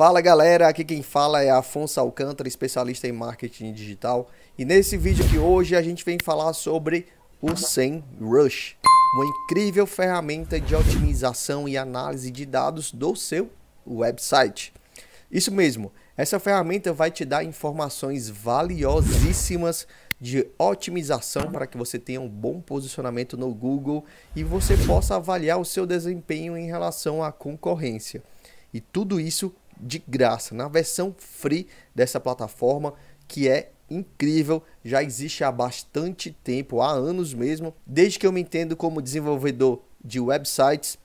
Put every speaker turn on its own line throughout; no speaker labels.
Fala galera, aqui quem fala é Afonso Alcântara, especialista em marketing digital. E nesse vídeo aqui hoje a gente vem falar sobre o SEMrush, uma incrível ferramenta de otimização e análise de dados do seu website. Isso mesmo, essa ferramenta vai te dar informações valiosíssimas de otimização para que você tenha um bom posicionamento no Google e você possa avaliar o seu desempenho em relação à concorrência. E tudo isso de graça na versão free dessa plataforma que é incrível, já existe há bastante tempo, há anos mesmo, desde que eu me entendo como desenvolvedor de websites.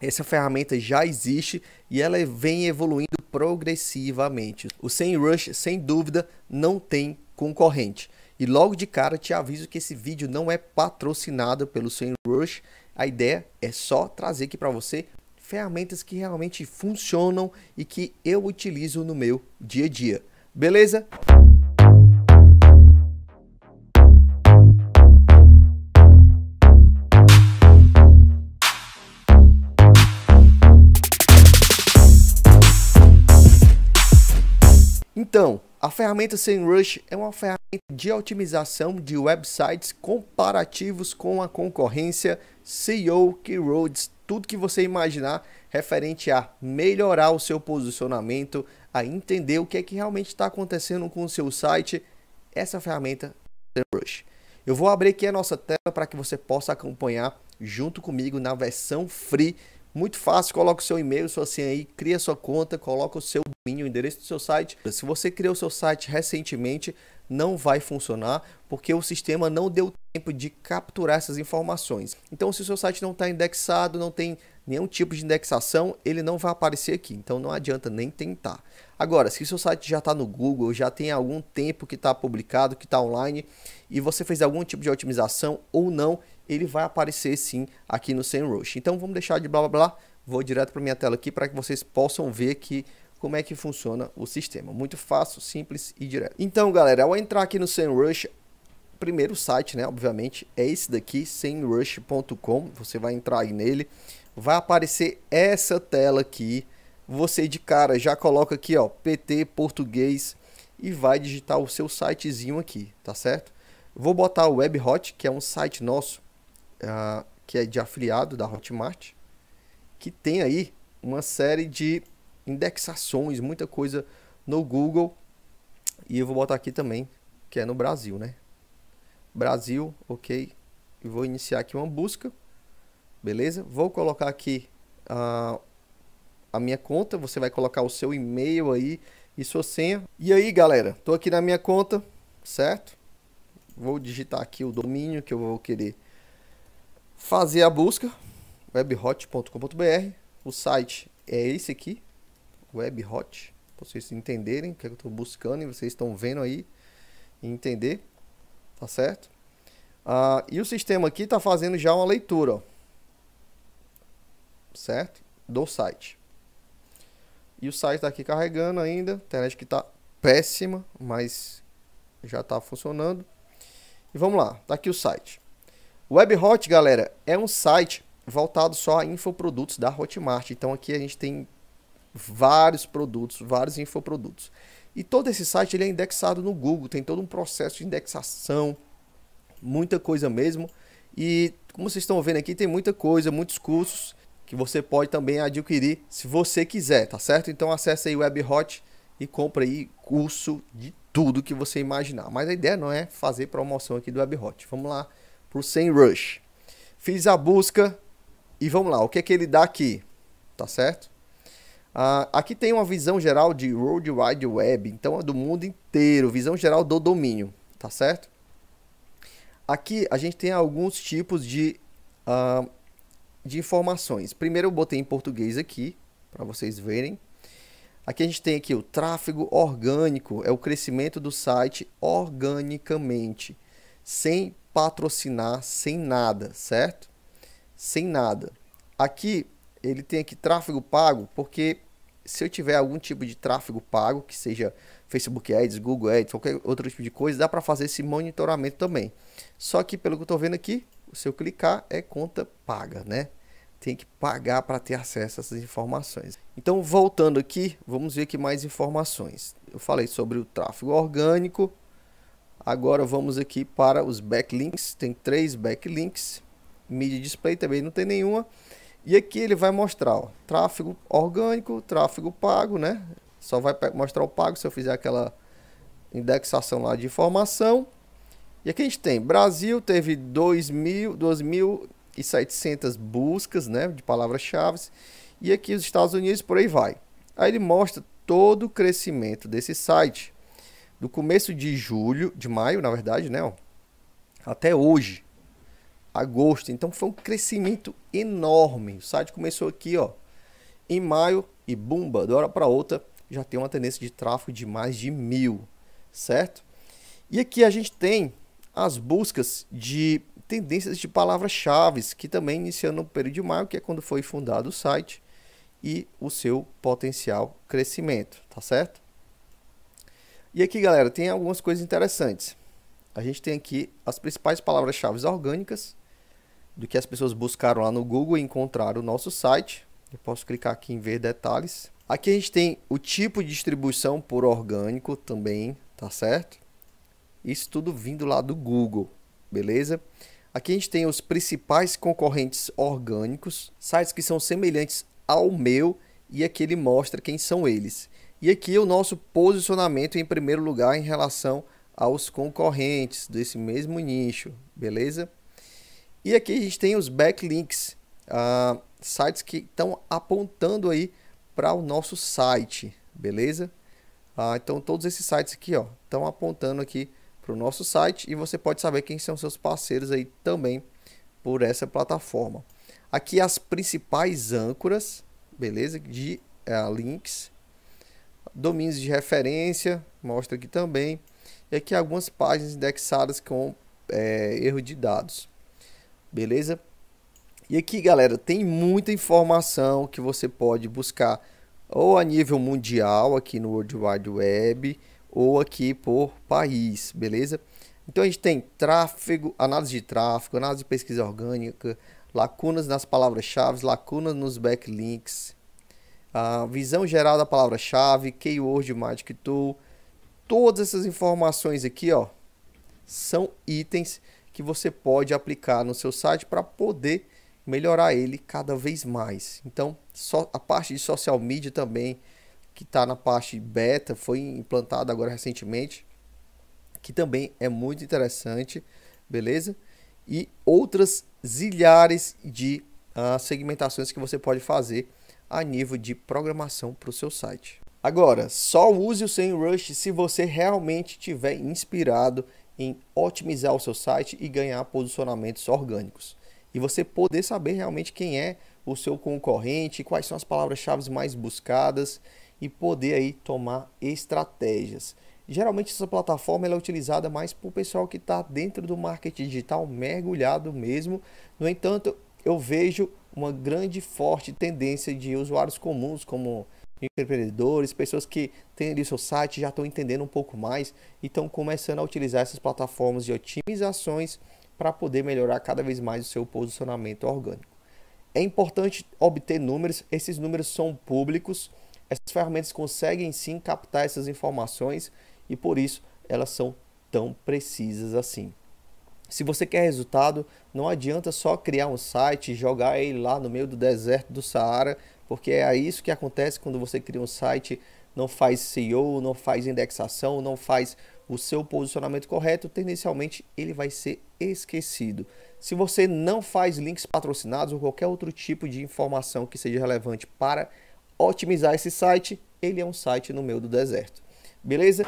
Essa ferramenta já existe e ela vem evoluindo progressivamente. O SEMrush, sem dúvida, não tem concorrente. E logo de cara te aviso que esse vídeo não é patrocinado pelo SEMrush. A ideia é só trazer aqui para você ferramentas que realmente funcionam e que eu utilizo no meu dia a dia. Beleza? Então, a ferramenta SEMrush é uma ferramenta de otimização de websites comparativos com a concorrência, SEO, keywords, tudo que você imaginar referente a melhorar o seu posicionamento, a entender o que é que realmente está acontecendo com o seu site. Essa ferramenta SEMrush. Eu vou abrir aqui a nossa tela para que você possa acompanhar junto comigo na versão free muito fácil, coloca o seu e-mail, sua senha aí, cria sua conta, coloca o seu domínio, o endereço do seu site. Se você criou o seu site recentemente, não vai funcionar porque o sistema não deu tempo de capturar essas informações. Então, se o seu site não está indexado, não tem nenhum tipo de indexação, ele não vai aparecer aqui. Então, não adianta nem tentar. Agora, se o seu site já está no Google, já tem algum tempo que está publicado, que está online, e você fez algum tipo de otimização ou não, ele vai aparecer sim aqui no SEMrush. Então vamos deixar de blá blá blá, vou direto para minha tela aqui para que vocês possam ver que como é que funciona o sistema. Muito fácil, simples e direto. Então galera, ao entrar aqui no SEMrush, primeiro site, né, obviamente, é esse daqui, semrush.com, você vai entrar aí nele, vai aparecer essa tela aqui, você de cara já coloca aqui, ó, PT português e vai digitar o seu sitezinho aqui, tá certo? Vou botar o WebHot, que é um site nosso uh, que é de afiliado da Hotmart, que tem aí uma série de indexações, muita coisa no Google. E eu vou botar aqui também, que é no Brasil, né? Brasil, ok. E vou iniciar aqui uma busca, beleza? Vou colocar aqui uh, a minha conta. Você vai colocar o seu e-mail aí e sua senha. E aí, galera, tô aqui na minha conta, certo? Vou digitar aqui o domínio que eu vou querer fazer a busca, webhot.com.br. O site é esse aqui, webhot, para vocês entenderem o que, é que eu estou buscando e vocês estão vendo aí e entender, tá certo? Ah, e o sistema aqui está fazendo já uma leitura, ó, certo? Do site. E o site está aqui carregando ainda, a internet que está péssima, mas já está funcionando. E vamos lá, tá aqui o site. WebHot, galera, é um site voltado só a infoprodutos da Hotmart. Então aqui a gente tem vários produtos, vários infoprodutos. E todo esse site ele é indexado no Google, tem todo um processo de indexação, muita coisa mesmo. E como vocês estão vendo aqui, tem muita coisa, muitos cursos que você pode também adquirir se você quiser, tá certo? Então acesse aí WebHot e compre aí curso de tudo que você imaginar. Mas a ideia não é fazer promoção aqui do WebHot. Vamos lá por 100 Rush. Fiz a busca e vamos lá, o que é que ele dá aqui? Tá certo? Uh, aqui tem uma visão geral de World Wide Web, então é do mundo inteiro, visão geral do domínio, tá certo? Aqui a gente tem alguns tipos de, uh, de informações. Primeiro eu botei em português aqui, para vocês verem. Aqui a gente tem aqui o tráfego orgânico, é o crescimento do site organicamente, sem patrocinar sem nada, certo? Sem nada. Aqui ele tem aqui tráfego pago, porque se eu tiver algum tipo de tráfego pago, que seja Facebook Ads, Google Ads, qualquer outro tipo de coisa, dá para fazer esse monitoramento também. Só que pelo que eu estou vendo aqui, se eu clicar é conta paga, né? tem que pagar para ter acesso a essas informações. Então, voltando aqui, vamos ver aqui mais informações. Eu falei sobre o tráfego orgânico. Agora vamos aqui para os backlinks. Tem três backlinks. Mídia display também não tem nenhuma. E aqui ele vai mostrar ó, tráfego orgânico, tráfego pago, né? Só vai mostrar o pago se eu fizer aquela indexação lá de informação. E aqui a gente tem Brasil teve 2.700 buscas, né, de palavras-chave. E aqui os Estados Unidos por aí vai. Aí ele mostra todo o crescimento desse site do começo de julho, de maio, na verdade, né, ó, até hoje, agosto. Então foi um crescimento enorme. O site começou aqui, ó, em maio e bumba, de hora para outra já tem uma tendência de tráfego de mais de mil, certo? E aqui a gente tem as buscas de tendências de palavras-chave, que também iniciando no período de maio, que é quando foi fundado o site, e o seu potencial crescimento, tá certo? E aqui, galera, tem algumas coisas interessantes. A gente tem aqui as principais palavras-chave orgânicas do que as pessoas buscaram lá no Google e encontraram o nosso site. Eu posso clicar aqui em ver detalhes. Aqui a gente tem o tipo de distribuição por orgânico também, tá certo? Isso tudo vindo lá do Google, beleza? Aqui a gente tem os principais concorrentes orgânicos, sites que são semelhantes ao meu e aqui ele mostra quem são eles. E aqui o nosso posicionamento em primeiro lugar em relação aos concorrentes desse mesmo nicho, beleza? E aqui a gente tem os backlinks, uh, sites que estão apontando aí para o nosso site, beleza? Ah, então todos esses sites aqui ó estão apontando aqui para o nosso site e você pode saber quem são seus parceiros aí também por essa plataforma. Aqui as principais âncoras, beleza? De uh, links, domínios de referência, mostra aqui também. E aqui algumas páginas indexadas com é, erro de dados, beleza? E aqui, galera, tem muita informação que você pode buscar ou a nível mundial aqui no World Wide Web ou aqui por país, beleza? Então a gente tem tráfego, análise de tráfego, análise de pesquisa orgânica, lacunas nas palavras-chave, lacunas nos backlinks, a visão geral da palavra-chave, Keyword Magic Tool, todas essas informações aqui, ó, são itens que você pode aplicar no seu site para poder melhorar ele cada vez mais. Então, só a parte de social media também, que está na parte beta, foi implantada agora recentemente, que também é muito interessante, beleza? E outras zilhares de uh, segmentações que você pode fazer a nível de programação para o seu site. Agora, só use o SEMrush se você realmente estiver inspirado em otimizar o seu site e ganhar posicionamentos orgânicos e você poder saber realmente quem é o seu concorrente, quais são as palavras-chave mais buscadas e poder aí tomar estratégias. Geralmente essa plataforma é utilizada mais por pessoal que está dentro do marketing digital mergulhado mesmo. No entanto, eu vejo uma grande forte tendência de usuários comuns como empreendedores, pessoas que têm ali seu site já estão entendendo um pouco mais e estão começando a utilizar essas plataformas de otimizações para poder melhorar cada vez mais o seu posicionamento orgânico. É importante obter números, esses números são públicos, essas ferramentas conseguem sim captar essas informações e por isso elas são tão precisas assim. Se você quer resultado, não adianta só criar um site e jogar ele lá no meio do deserto do Saara, porque é isso que acontece quando você cria um site, não faz SEO, não faz indexação, não faz o seu posicionamento correto, tendencialmente ele vai ser esquecido. Se você não faz links patrocinados ou qualquer outro tipo de informação que seja relevante para otimizar esse site, ele é um site no meio do deserto. Beleza?